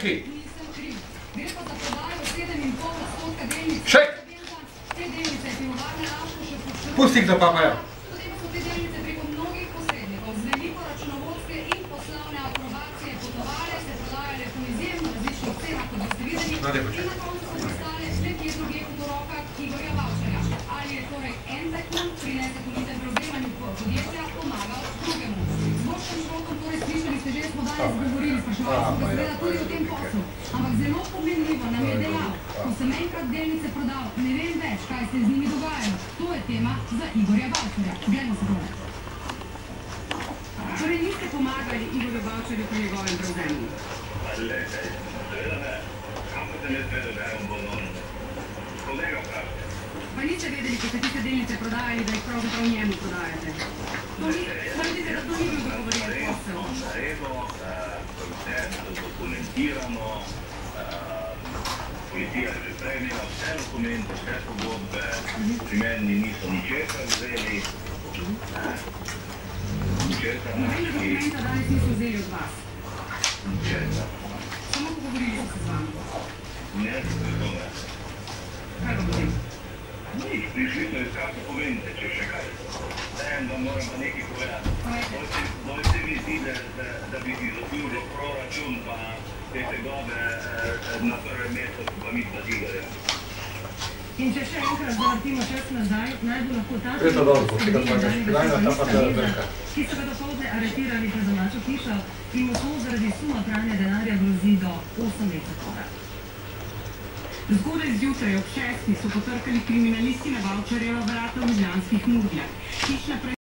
Še? Pusti jih, da papajo. Potem so smo ga seveda tudi o tem poslu. Ampak zelo pomenljivo nam je dejal, ko sem enkrat delnice prodal, ne vem več, kaj se je z njimi dogajalo. To je tema za Igorja Bavčarja. Glejmo se tole. Torej niste pomagali Igorju Bavčarju pri njegovem prevzemu? Pa niste vedeli, ko ste tiste delnice prodajali, da jih pravzaprav njemu prodajate? To ni, tvrdite, da to ni bil dogovorjen posel. Dokumentirano, policija je že prej imela vse dokumente, vse pogodbe, pri meni niso ničesar vzeli, ničesar našli, dokumenta danes niso vzeli od vas. ničesar. Samo pogovorili so se z vami. Ne, to ne. Kaj pa potem? Nič, prišli so iskati dokumente, če še kaj. Vem, da moram pa nekaj povedati. Da, bi ti zaslužil proračun pa te tegobe eh, na prvem mestu, pa mi pa Igorja. In če še enkrat zavrtimo čas nazaj, naj bo lahko ta velika. ki so ga dopoldne aretirali pred domačo hišo in mu to zaradi suma pranja denarja grozi do 8 let zapora. Zgodaj zjutraj ob šestih so potrkali kriminalisti na Bavčarjeva vrata v ljubljanskih Murgljah.